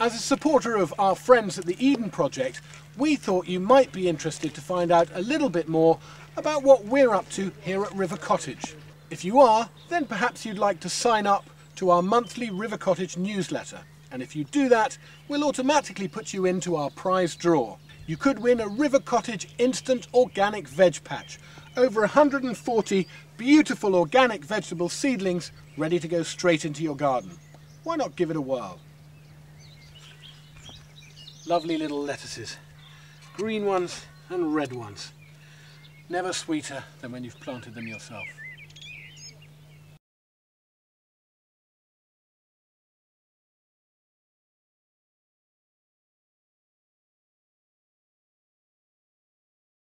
As a supporter of our friends at the Eden Project, we thought you might be interested to find out a little bit more about what we're up to here at River Cottage. If you are, then perhaps you'd like to sign up to our monthly River Cottage newsletter. And if you do that, we'll automatically put you into our prize draw. You could win a River Cottage instant organic veg patch. Over 140 beautiful organic vegetable seedlings ready to go straight into your garden. Why not give it a whirl? Lovely little lettuces. Green ones and red ones. Never sweeter than when you've planted them yourself.